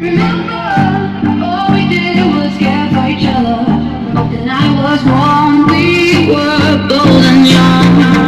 Remember, all we did was care for each other. But the night was warm, we were bold and young.